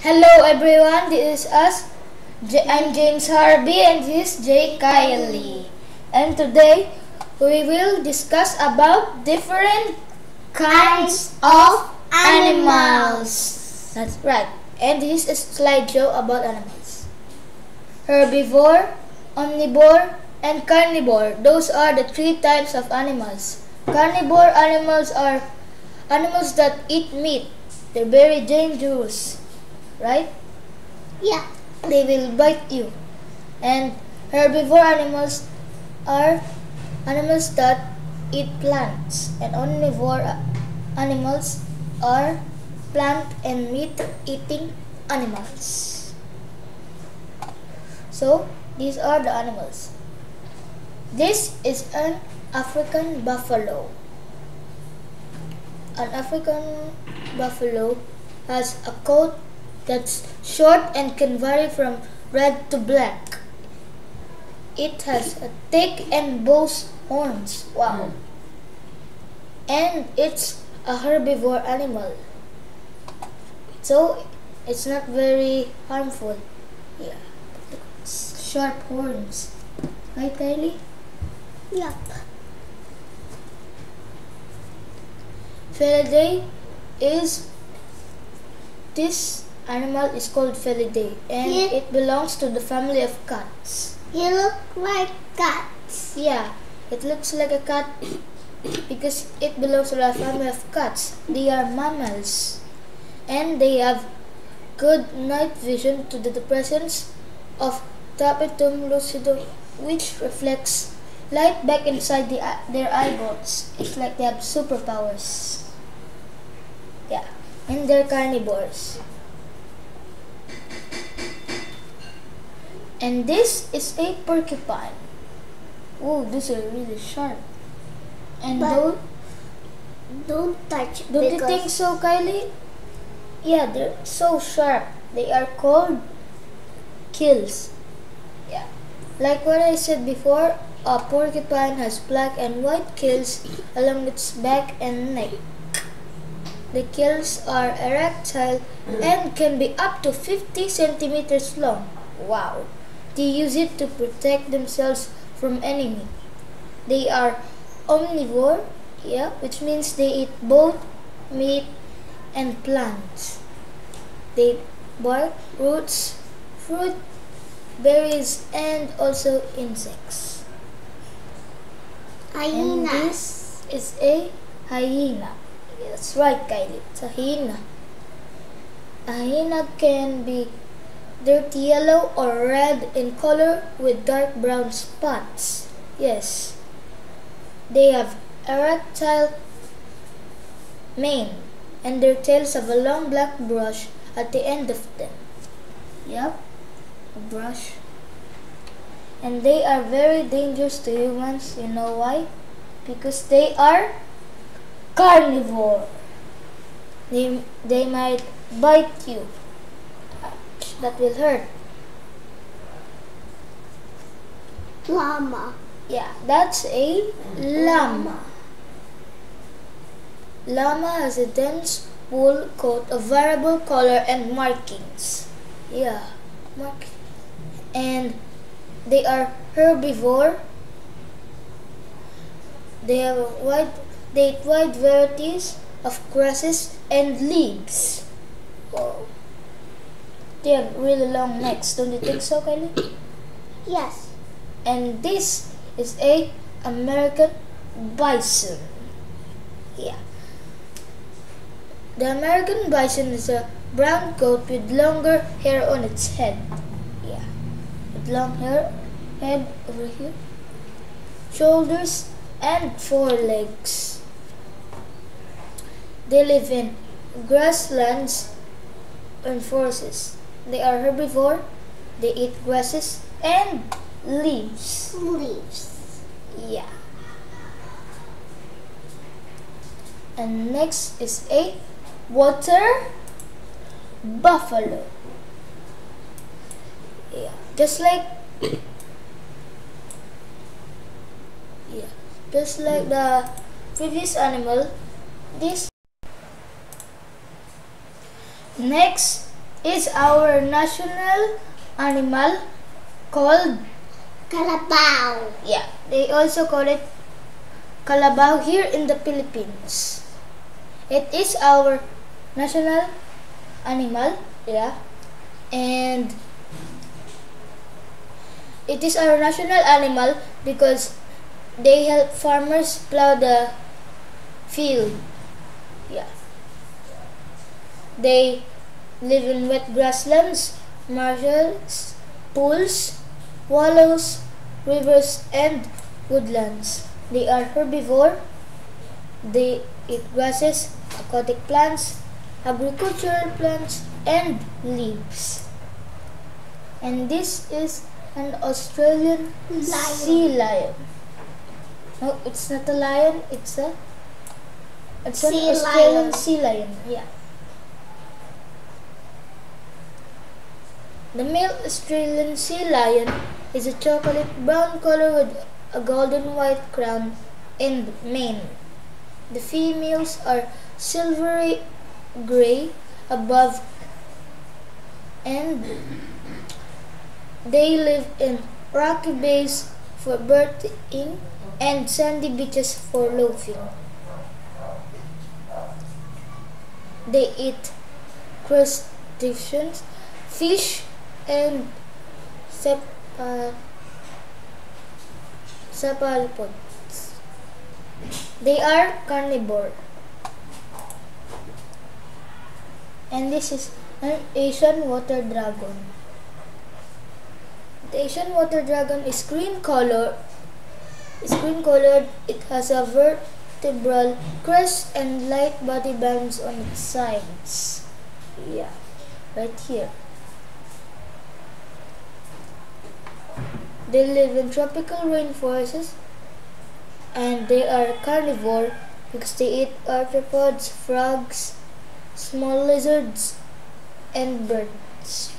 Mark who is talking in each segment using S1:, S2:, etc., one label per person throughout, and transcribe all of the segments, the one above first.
S1: Hello everyone, this is us. I'm James Harvey and this is J-Kylie. And today we will discuss about different kinds of animals. That's right. And this is a slideshow about animals. Herbivore, omnivore, and carnivore. Those are the three types of animals. Carnivore animals are animals that eat meat. They're very dangerous right?
S2: Yeah.
S1: They will bite you. And herbivore animals are animals that eat plants, and omnivore uh, animals are plant and meat eating animals. So, these are the animals. This is an African buffalo. An African buffalo has a coat that's short and can vary from red to black. It has a thick and bows horns. Wow. Hmm. And it's a herbivore animal. So it's not very harmful. Yeah. Sharp horns. Right, Kylie?
S2: Yep.
S1: Felidae is this animal is called Felidae and
S2: Yeah.
S1: it belongs to the family of cats.
S2: You look like cats.
S1: Yeah, it looks like a cat because it belongs to the family of cats. They are mammals and they have good night vision to the presence of tapetum lucidum which reflects light back inside the, their eyeballs. It's like they have superpowers. Yeah, and they're carnivores. And this is a porcupine. Oh, these are really sharp. And
S2: But
S1: don't,
S2: Don't touch
S1: don't you think so, Kylie? Yeah, they're so sharp. They are called quills. Yeah. Like what I said before, a porcupine has black and white quills along its back and neck. The quills are erectile and can be up to 50 centimeters long. Wow. They use it to protect themselves from enemy. They are omnivore, yeah, which means they eat both meat and plants. They bark, roots, fruit, berries, and also insects. And
S2: hyena.
S1: this is a hyena. That's right, Kylie. It's a hyena. A hyena can be dirty yellow or red in color with dark brown spots. Yes. They have erectile mane and their tails have a long black brush at the end of them. Yep, a brush. And they are very dangerous to humans. You know why? Because they are carnivore. They, they might bite you. That will hurt.
S2: Llama.
S1: Yeah, that's a llama. Llama has a dense wool coat of variable color and markings. Yeah, mark. And they are herbivore. They have a wide, they eat wide varieties of grasses and leaves. Wow. They have really long necks, don't you think so, Kylie?
S2: Yes.
S1: and this is a American bison. Yeah. The American bison is a brown goat with longer hair on its head. Yeah. With long hair head over here. Shoulders and forelegs. They live in grasslands and forests. They are herbivore. They eat grasses and leaves.
S2: Leaves.
S1: Yeah. And next is a water buffalo. Yeah, just like yeah, just like the previous animal. This next is our national animal called
S2: Carabao.
S1: yeah they also call it Calabao here in the Philippines. It is our national animal, yeah, and it is our national animal because they help farmers plow the field. Yeah. They live in wet grasslands, marshes, pools, wallows, rivers, and woodlands. They are herbivore. They eat grasses, aquatic plants, agricultural plants, and leaves. And this is an Australian
S2: Lion.
S1: sea lion. No, it's not a lion. It's a it's an Australian
S2: lion.
S1: sea lion. Yeah. The male Australian sea lion is a chocolate brown color with a golden white crown and mane. The females are silvery gray above and they live in rocky bays for birthing and sandy beaches for loafing. They eat crustaceans, fish, and cephal- uh, cephalopods. They are carnivore. And this is an Asian water dragon. The Asian water dragon is green color. Is green colored. It has a vertebral crest and light body bands on its sides. Yeah, right here. They live in tropical rainforests and they are carnivore because they eat arthropods, frogs, small lizards, and birds.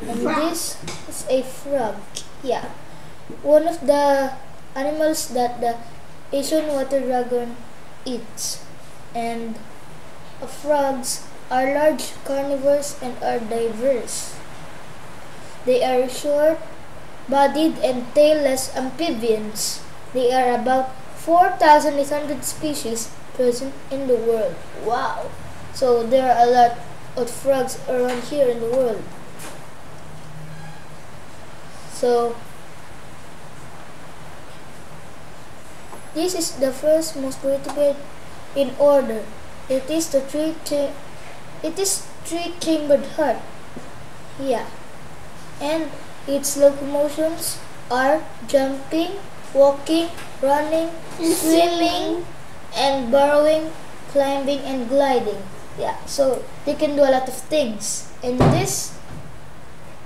S1: And this is a frog. Yeah. One of the animals that the Asian water dragon eats. And frogs are large carnivores and are diverse. They are short bodied and tailless amphibians. They are about 4,800 species present in the world. Wow! So there are a lot of frogs around here in the world. So this is the first most vertebrate in order. It is the three it is three chambered heart. Yeah. And its locomotions are jumping, walking, running, swimming, and burrowing, climbing, and gliding. Yeah, so they can do a lot of things. And this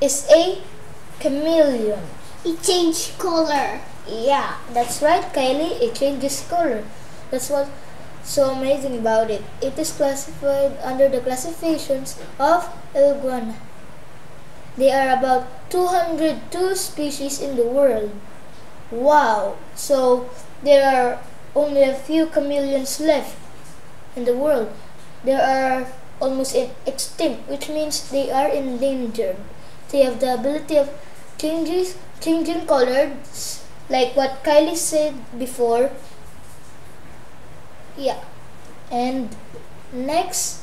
S1: is a chameleon.
S2: It changes color.
S1: Yeah, that's right, Kylie. It changes color. That's what's so amazing about it. It is classified under the classifications of iguana. There are about 202 species in the world. Wow! So there are only a few chameleons left in the world. There are almost extinct, which means they are endangered. They have the ability of changes, changing colors, like what Kylie said before. Yeah. And next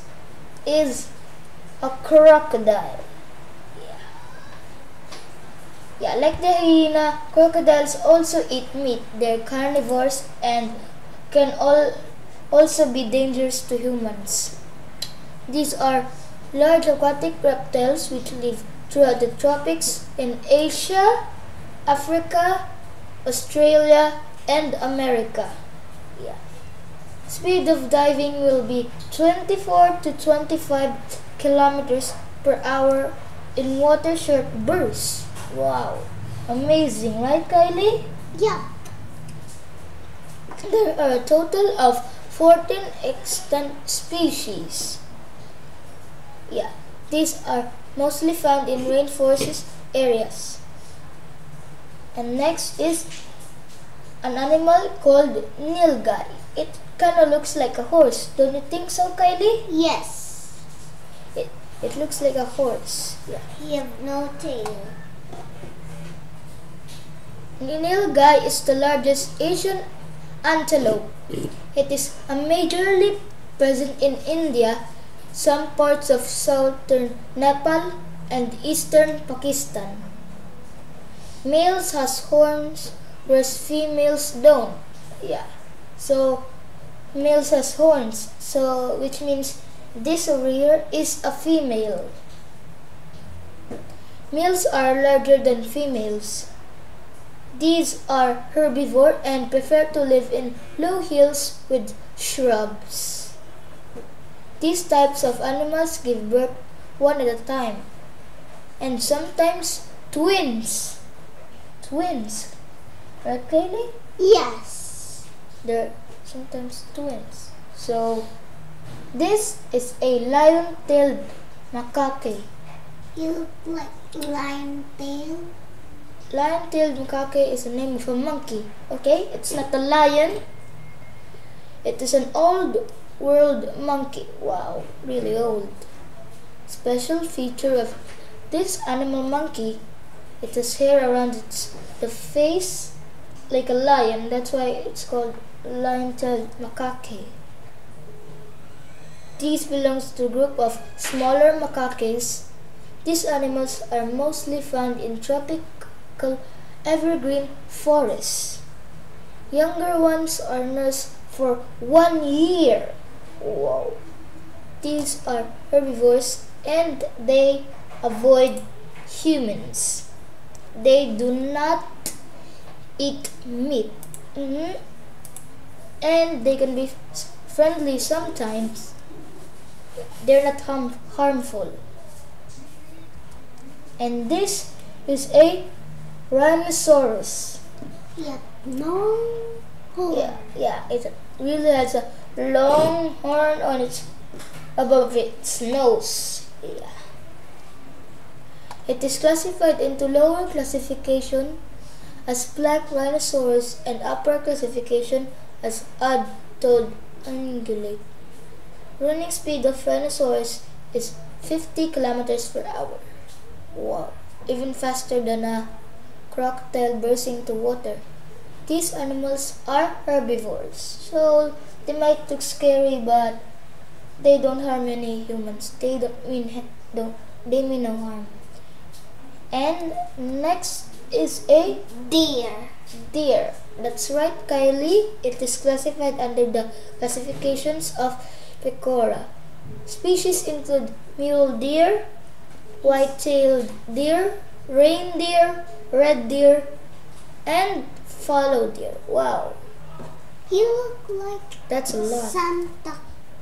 S1: is a crocodile. Yeah, like the hyena, crocodiles also eat meat. They're carnivores and can all also be dangerous to humans. These are large aquatic reptiles which live throughout the tropics in Asia, Africa, Australia, and America. Yeah. Speed of diving will be 24 to 25 kilometers per hour in water short bursts. Wow. Amazing, right, Kylie?
S2: Yeah.
S1: There are uh, a total of 14 extant species. Yeah, these are mostly found in rainforest areas. And next is an animal called nilgai. It kind of looks like a horse, don't you think so, Kylie?
S2: Yes.
S1: It, It looks like a horse. Yeah.
S2: He have no tail.
S1: Nilgai is the largest Asian antelope. It is a majorly present in India, some parts of southern Nepal, and eastern Pakistan. Males has horns, whereas females don't. Yeah. So males has horns. So which means this over here is a female. Males are larger than females. These are herbivore and prefer to live in low hills with shrubs. These types of animals give birth one at a time and sometimes twins. Twins. Right, Kylie?
S2: Yes.
S1: They're sometimes twins. So, this is a lion-tailed macaque.
S2: You look like lion tail.
S1: Lion-tailed macaque is the name of a monkey. Okay, it's not a lion. It is an old world monkey. Wow, really old. Special feature of this animal monkey, it has hair around its the face like a lion. That's why it's called lion-tailed macaque. These belongs to a group of smaller macaques. These animals are mostly found in tropical evergreen forests. Younger ones are nursed for one year. Wow. These are herbivores and they avoid humans. They do not eat meat. Mhm. And they can be friendly sometimes. They're not harm- harmful. And this is a rhinoceros.
S2: Have no horn.
S1: Yeah, yeah, it really has a long horn on its above its nose. Yeah. It is classified into lower classification as black rhinoceros and upper classification as odd-toed ungulate. Running speed of rhinoceros is 50 kilometers per hour. Wow, even faster than a crocodile bursting into water. These animals are herbivores, so they might look scary, but they don't harm any humans. They don't mean don't they mean no harm. And next is a
S2: Deer.
S1: deer. That's right, Kylie. It is classified under the classifications of Pecora. Species include mule deer, white-tailed deer, reindeer, red deer, and fallow deer. Wow,
S2: You look like
S1: that's a lot.
S2: Santa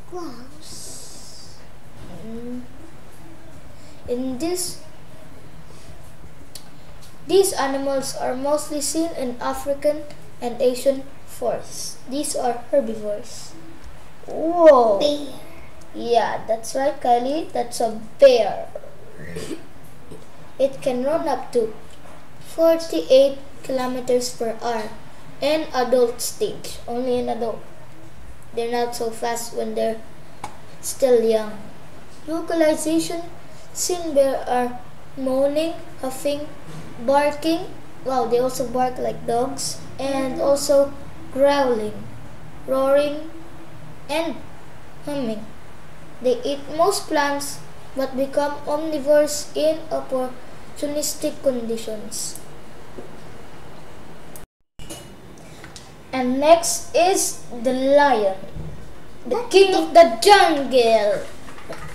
S2: Claus.
S1: Mm. In this, these animals are mostly seen in African and Asian forests. These are herbivores. Whoa!
S2: Bear.
S1: Yeah, that's right, Kylie. That's a bear. It can run up to 48 kilometers per hour in adult stage. Only in adult. They're not so fast when they're still young. Vocalization, seen bear are moaning, huffing, barking. Wow, they also bark like dogs. And also growling, roaring, and humming. They eat most plants but become omnivores in opportunistic conditions. And next is the lion, the king of the jungle.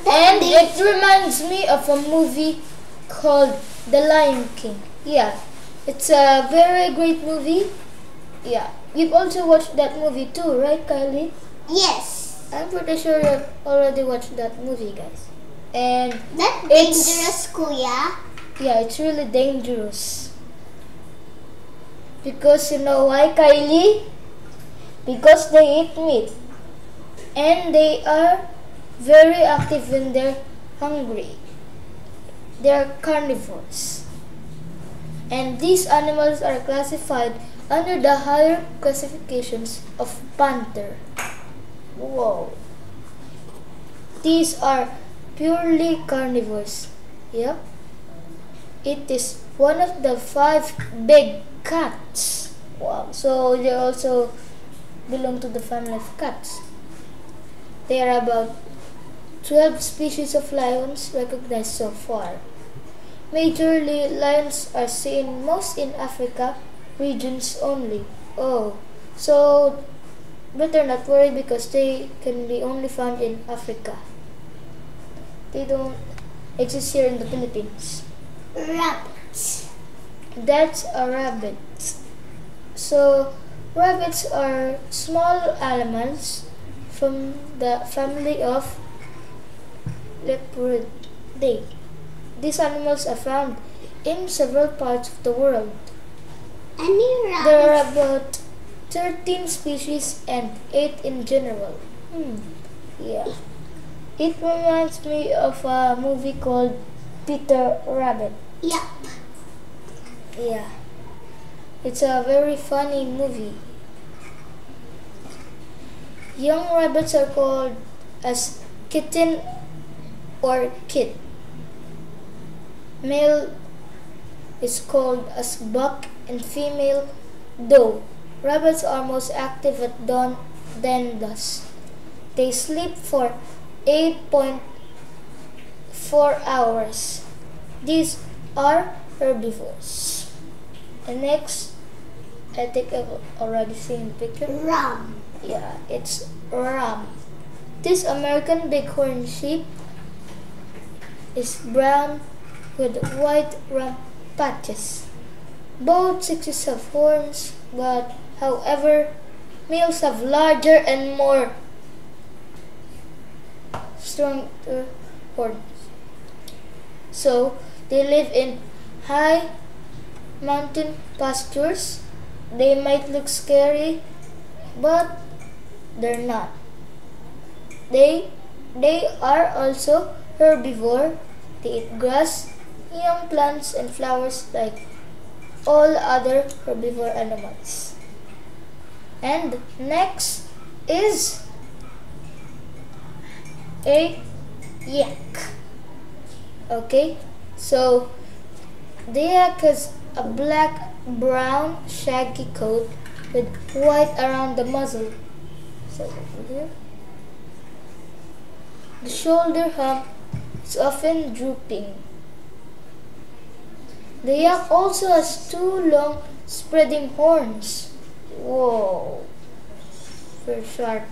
S1: And it reminds me of a movie called The Lion King. Yeah, it's a very great movie. Yeah, you've also watched that movie too, right, Kylie?
S2: Yes.
S1: I'm pretty sure you've already watched that movie, guys. And
S2: That
S1: It's-
S2: dangerous, Kuya.
S1: Yeah, it's really dangerous. Because you know why, Kylie? Because they eat meat. And they are very active when they're hungry. They're carnivores. And these animals are classified under the higher classifications of panther. Whoa. These are purely carnivores. Yep. It is one of the five big cats. Wow. So they also belong to the family of cats. There are about 12 species of lions recognized so far. Majorly, lions are seen most in Africa regions only. Oh, so better not worry because they can be only found in Africa. They don't exist here in the Philippines.
S2: Rabbits.
S1: That's a rabbit. So, rabbits are small animals from the family of Leporidae. These animals are found in several parts of the world.
S2: Any
S1: There are about 13 species and 8 in general. Hmm. Yeah. It reminds me of a movie called Peter Rabbit.
S2: Yep.
S1: Yeah. It's a very funny movie. Young rabbits are called as kitten or kit. Male is called as buck and female doe. Rabbits are most active at dawn then dusk. They sleep for 8.4 hours. These are herbivores. And next, I think I've already seen the picture.
S2: Rum.
S1: Yeah, it's ram. This American bighorn sheep is brown with white rump patches. Both sexes have horns, but however, males have larger and more stronger horns. So they live in high mountain pastures. They might look scary, but they're not. They they are also herbivore. They eat grass, young plants and flowers like all other herbivore animals. And next is a yak. Okay, so the yak has a black brown shaggy coat with white around the muzzle. So. The shoulder hump is often drooping. The yak also has two long spreading horns. Whoa, very sharp.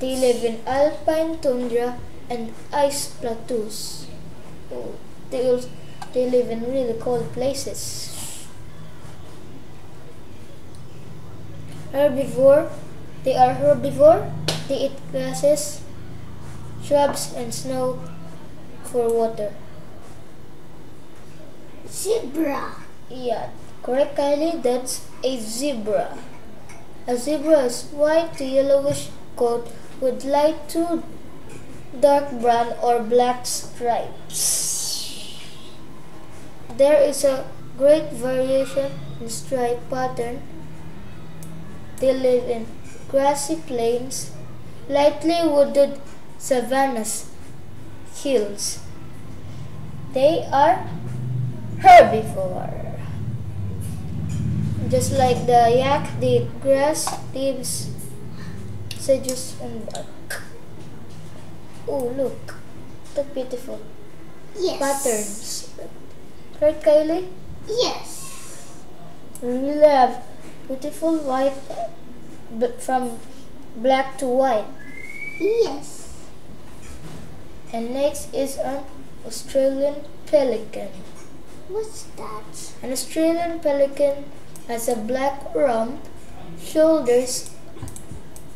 S1: They live in alpine tundra and ice plateaus. Oh, they, they live in really cold places. Herbivore. They are herbivore. They eat grasses, shrubs, and snow for water.
S2: Zebra.
S1: Yeah, correct, Kylie. That's a zebra. A zebra has white to yellowish coat with light to dark brown or black stripes. There is a great variation in stripe pattern. They live in grassy plains, lightly wooded savannas, hills. They are herbivore. Just like the yak, they grass, leaves, sedges, and bark. Oh, look. The beautiful
S2: Yes.
S1: patterns. Right, Kylie?
S2: Yes.
S1: We really have beautiful white but from black to white.
S2: Yes.
S1: And next is an Australian pelican.
S2: What's that?
S1: An Australian pelican has a black rump, shoulders,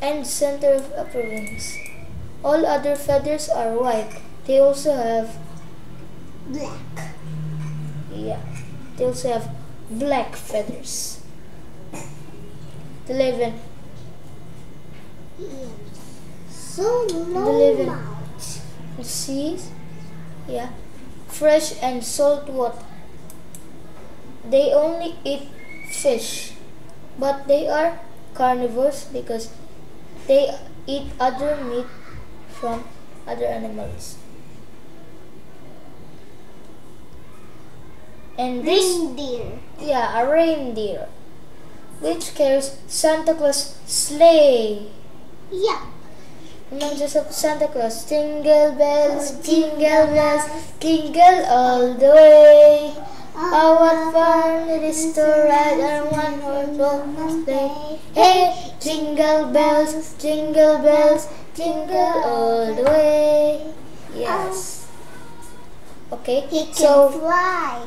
S1: and center of upper wings. All other feathers are white. They also have
S2: Black.
S1: yeah, they also have black feathers. They live in.
S2: So
S1: in-
S2: mouth.
S1: seas, yeah, fresh and salt water. They only eat fish, but they are carnivores because they eat other meat from other animals. And this,
S2: Reindeer.
S1: yeah, a reindeer, which carries Santa Claus sleigh.
S2: Yeah.
S1: Reminders of Santa Claus. Jingle bells, oh, jingle bells, jingle all the way. Oh, what fun it is to ride on one horse open sleigh. Hey, jingle bells, jingle bells, jingle all the way. Yes. Okay,
S2: He can
S1: so
S2: fly.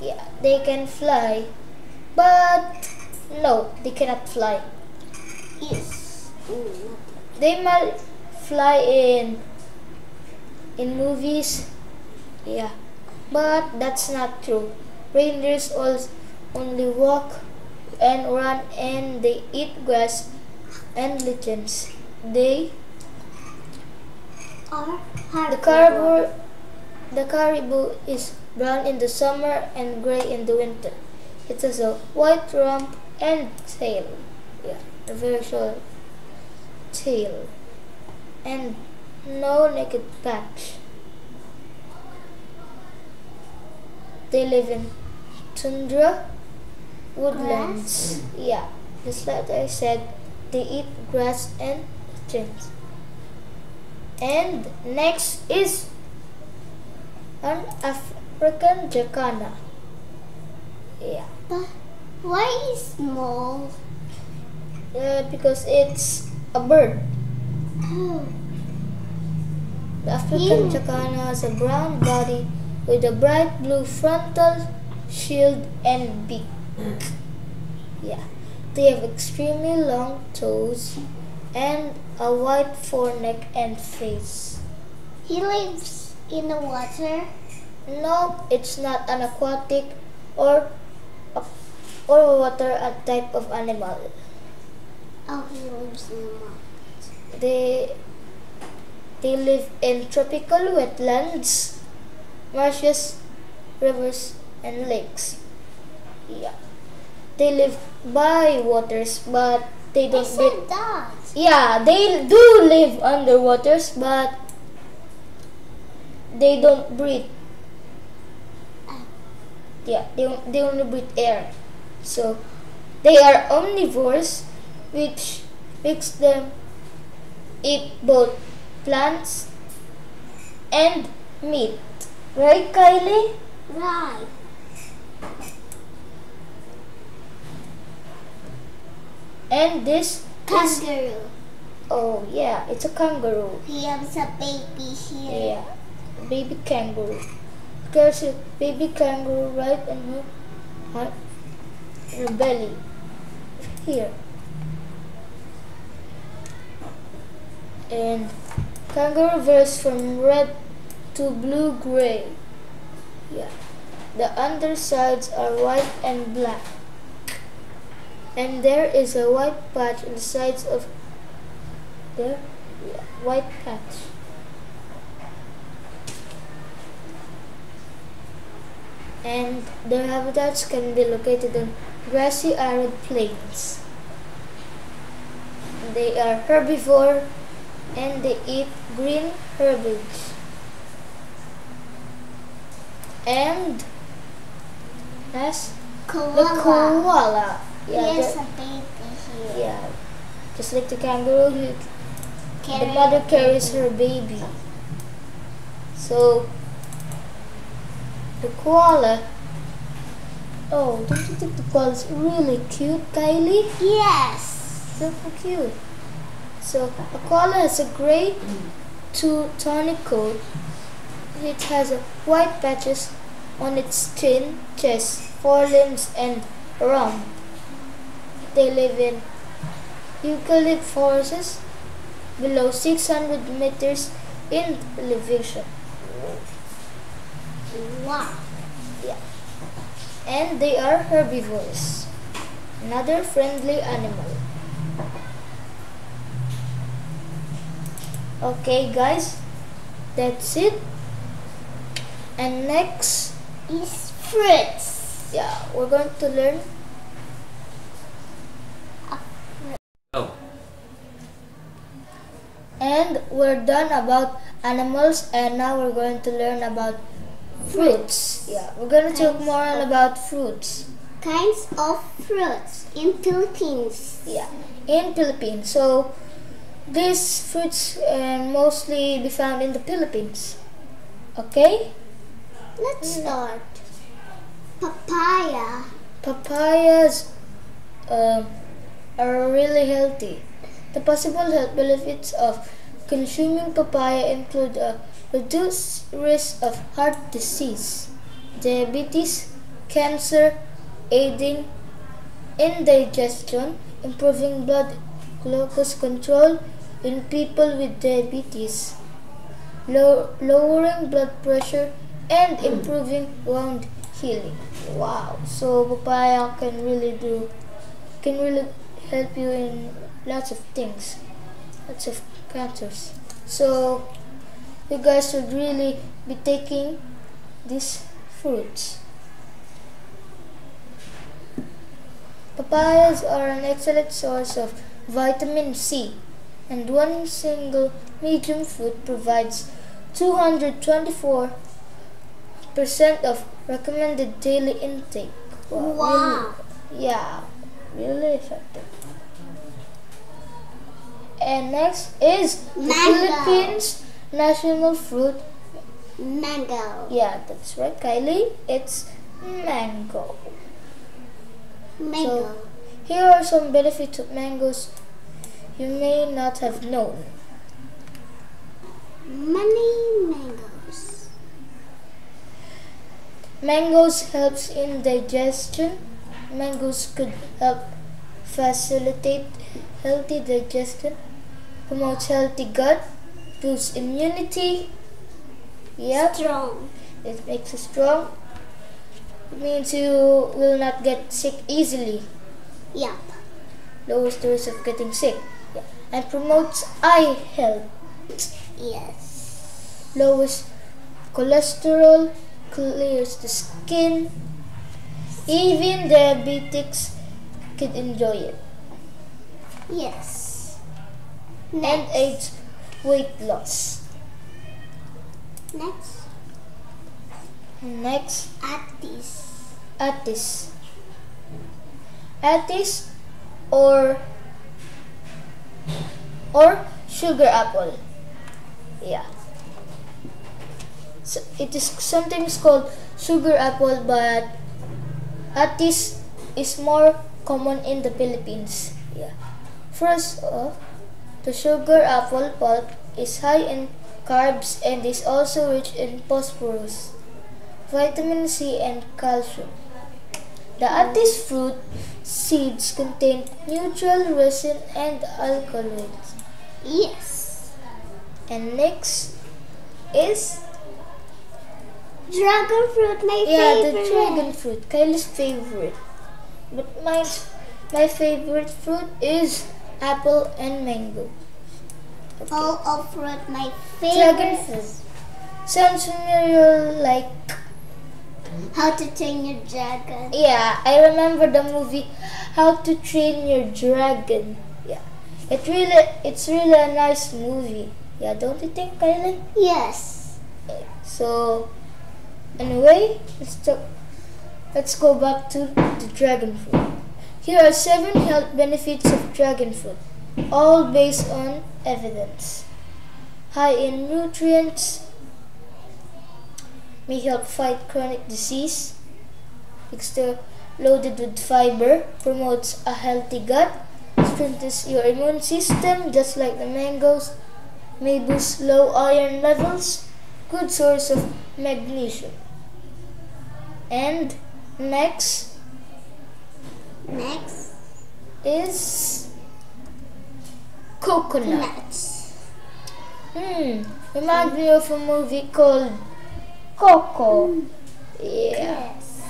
S1: yeah, they can fly, but no, they cannot fly.
S2: Yes. Mm.
S1: They might fly in in movies, yeah, but that's not true. Reindeers all only walk and run and they eat grass and lichens. They
S2: Or
S1: the caribou the caribou is brown in the summer and gray in the winter. It has a white rump and tail. Yeah, a very short tail. And no naked patch. They live in tundra woodlands. Yeah, just like I said, they eat grass and lichens. And next is an African jacana. Yeah,
S2: But why is small?
S1: uh, because it's a bird.
S2: Oh.
S1: The African jacana has a brown body with a bright blue frontal shield and beak. Yeah, they have extremely long toes and a white foreneck and face.
S2: He lives in the water.
S1: No, it's not an aquatic or a, or water a type of animal.
S2: Oh, he lives in the water.
S1: They they live in tropical wetlands, marshes, rivers, and lakes. Yeah, they live by waters, but they don't breathe.
S2: said that.
S1: Yeah, they do live under waters, but they don't breathe. Yeah, they, they only breathe air. So, they are omnivores, which makes them eat both plants and meat. Right, Kylie?
S2: Right.
S1: And this is,
S2: Kangaroo.
S1: oh yeah, it's a kangaroo.
S2: He has a baby here.
S1: Yeah, baby kangaroo. There's a baby kangaroo right in her, her, belly. Here. And kangaroo varies from red to blue gray. Yeah. The undersides are white and black. And there is a white patch on the sides of there. Yeah, white patch. and their habitats can be located on grassy arid plains. They are herbivore and they eat green herbage. And as the
S2: Koala.
S1: Yeah, the-
S2: a baby here.
S1: yeah. Just like the kangaroo, he- the mother carries her baby. So the koala. Oh, don't you think the koala is really cute, Kylie?
S2: Yes.
S1: So cute. So a koala has a gray to tawny coat. It has a white patches on its chin, chest, forelimbs, and rump. They live in eucalypt forests below 600 meters in elevation.
S2: Wow. Yeah.
S1: And they are herbivores. Another friendly animal. Okay, guys, that's it. And next,
S2: Is fruits.
S1: yeah, we're going to learn And we're done about animals and now we're going to learn about fruits. Yeah, we're going to talk more on about fruits.
S2: Kinds of fruits in Philippines.
S1: Yeah, in Philippines. So these fruits uh, mostly be found in the Philippines. Okay?
S2: Let's start. Papaya.
S1: Papayas um, are really healthy. The possible health benefits of consuming papaya include a reduced risk of heart disease, diabetes, cancer, aiding indigestion, improving blood glucose control in people with diabetes, low, lowering blood pressure, and improving wound healing. Wow! So papaya can really do, can really help you in lots of things, lots of cancers. So you guys should really be taking these fruits. Papayas are an excellent source of vitamin C, and one single medium fruit provides 224 percent of recommended daily intake.
S2: Wow.
S1: really- yeah, really effective. And next is the. Philippines national fruit.
S2: Mango.
S1: Yeah, that's right, Kylie. It's mango.
S2: Mango.
S1: Here are some benefits of mangoes you may not have known.
S2: Many mangoes.
S1: Mangoes helps in digestion. Mangoes could help facilitate healthy digestion, promotes healthy gut, boosts immunity. Yep,
S2: Strong.
S1: it makes you strong. It means you will not get sick easily.
S2: Yup.
S1: Lowers the risk of getting sick. Yeah. And promotes eye health.
S2: Yes.
S1: lowers cholesterol, clears the skin. Even diabetics can enjoy it.
S2: Yes.
S1: And
S2: Next.
S1: aids weight loss.
S2: Next.
S1: Next,
S2: Atis.
S1: Atis. Atis or or sugar apple. Yeah. So it is sometimes called sugar apple, but Atis is more common in the Philippines. Yeah. First off, the sugar apple pulp is high in carbs and is also rich in phosphorus, vitamin C, and calcium. The Atis fruit seeds contain neutral resin and alkaloids.
S2: Yes.
S1: And next is
S2: Dragon fruit, my
S1: yeah
S2: favorite.
S1: the dragon fruit, Kylie's favorite. But mine's my favorite fruit is apple and mango. Okay.
S2: All of fruit, my
S1: Dragon
S2: favorite.
S1: fruit. Sounds familiar like
S2: How to train your dragon.
S1: yeah, I remember the movie How to Train Your Dragon. Yeah. It really it's really a nice movie. Yeah, don't you think, Kylie?
S2: Yes.
S1: So anyway, let's talk let's go back to the dragon fruit. Here are seven health benefits of dragon fruit, all based on evidence. High in nutrients, may help fight chronic disease, extra loaded with fiber, promotes a healthy gut, strengthens your immune system just like the mangoes, may boost low iron levels, good source of magnesium. And next
S2: Next.
S1: is coconut. Hmm, reminds me of a movie called Coco. Yeah.
S2: Yes.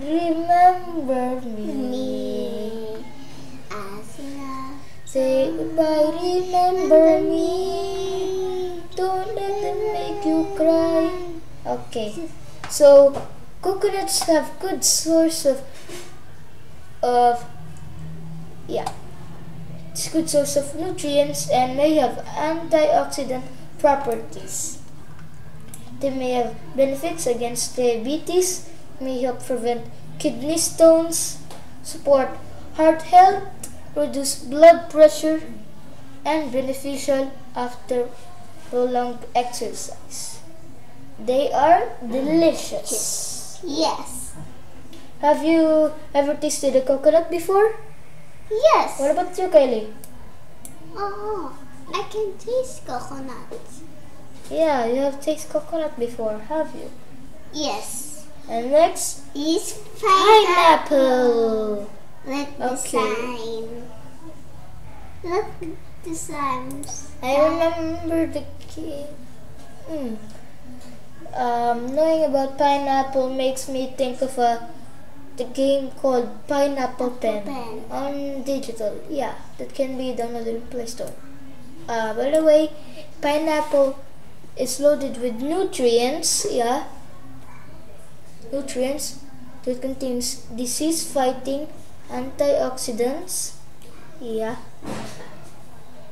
S1: Remember me.
S2: Me. As love.
S1: Say goodbye, remember me. Don't let them make you cry. Okay. So coconuts have good source of of yeah It's good source of nutrients and may have antioxidant properties. They may have benefits against diabetes, may help prevent kidney stones, support heart health, reduce blood pressure, and beneficial after prolonged exercise. They are delicious.
S2: Yes.
S1: Have you ever tasted a coconut before?
S2: Yes.
S1: What about you, Kylie?
S2: Oh, I can taste coconut.
S1: Yeah, you have tasted coconut before, have you?
S2: Yes.
S1: And next,
S2: is pineapple.
S1: pineapple.
S2: Look the
S1: Okay.
S2: sign. Look the signs.
S1: I remember the key. Hmm. Um, knowing about pineapple makes me think of a the game called Pineapple Pen,
S2: Pen.
S1: on digital. Yeah, that can be downloaded in Play Store. Uh, by the way, pineapple is loaded with nutrients. Yeah, nutrients that contains disease-fighting antioxidants. Yeah.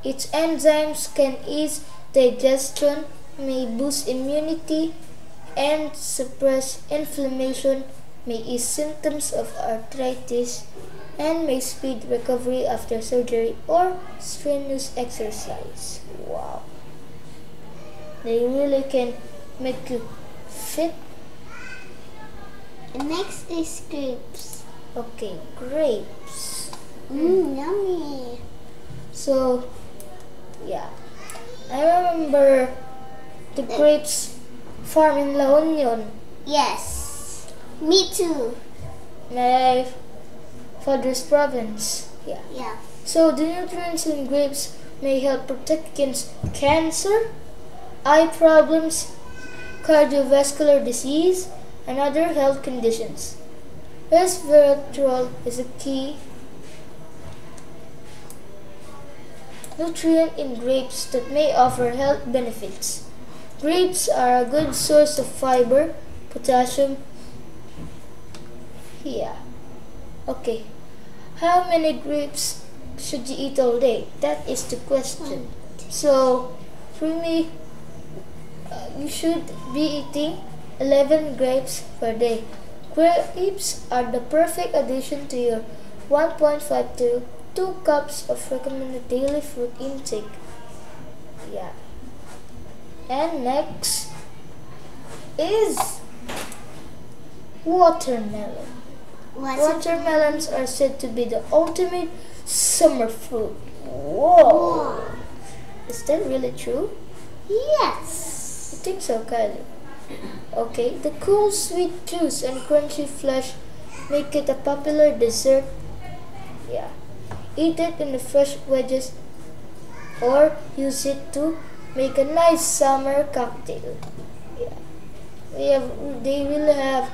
S1: Its enzymes can ease digestion, may boost immunity, and suppress inflammation, may ease symptoms of arthritis, and may speed recovery after surgery or strenuous exercise. Wow. They really can make you fit.
S2: Next is grapes.
S1: Okay, grapes.
S2: Mmm, yummy.
S1: So, yeah. I remember the grapes farm in La Union.
S2: Yes. Me too.
S1: my father's province. Yeah.
S2: Yeah.
S1: So the nutrients in grapes may help protect against cancer, eye problems, cardiovascular disease, and other health conditions. Resveratrol is a key nutrient in grapes that may offer health benefits. Grapes are a good source of fiber, potassium. Yeah. Okay. How many grapes should you eat all day? That is the question. So, for me, uh, you should be eating 11 grapes per day. Grapes are the perfect addition to your 1.5 to 2 cups of recommended daily fruit intake. Yeah. And next is watermelon. Watermelons are said to be the ultimate summer fruit. Whoa! Is that really true?
S2: Yes.
S1: I think so, Kylie. Okay, the cool sweet juice and crunchy flesh make it a popular dessert. Yeah. Eat it in the fresh wedges or use it to make a nice summer cocktail. Yeah. We have they will have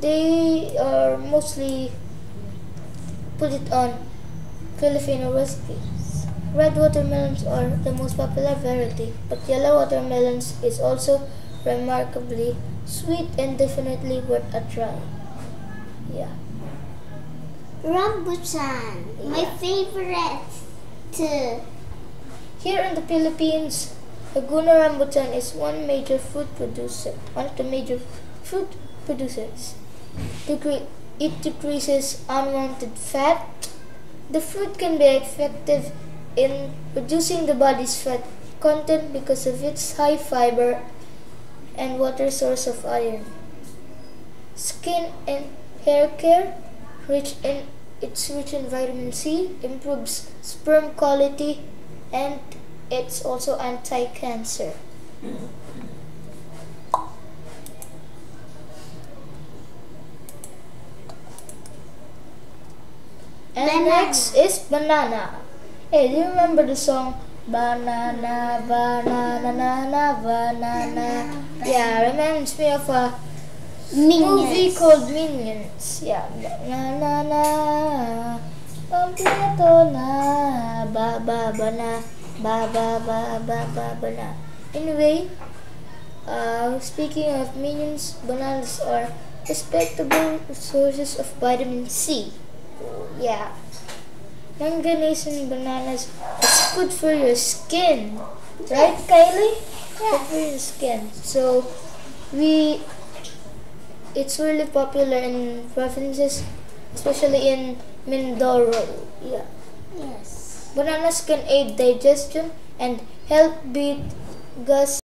S1: they are mostly put it on Filipino recipes. Red watermelons are the most popular variety, but yellow watermelons is also remarkably sweet and definitely worth a try. Yeah.
S2: Rambutan. My favorite too.
S1: Here in the Philippines, Laguna Rambutan is one major food producer, one of the major food producers. It decreases unwanted fat. The fruit can be effective in reducing the body's fat content because of its high fiber and water source of iron. Skin and hair care, rich in it's rich in vitamin C, improves sperm quality, and it's also anti-cancer. And
S2: Banana.
S1: next is banana. Hey, do you remember the song Banana, banana, banana, banana? Yeah, reminds me of a movie called Minions. Yeah, banana, completo na, ba ba bana, ba ba ba ba ba bana. Anyway, uh, speaking of minions, bananas are respectable sources of vitamin C. Yeah. manganese in bananas is good for your skin. Right, Kylie? Good for your skin. So we it's really popular in provinces, especially in Mindoro. Yeah.
S2: Yes.
S1: Bananas can aid digestion and help beat gas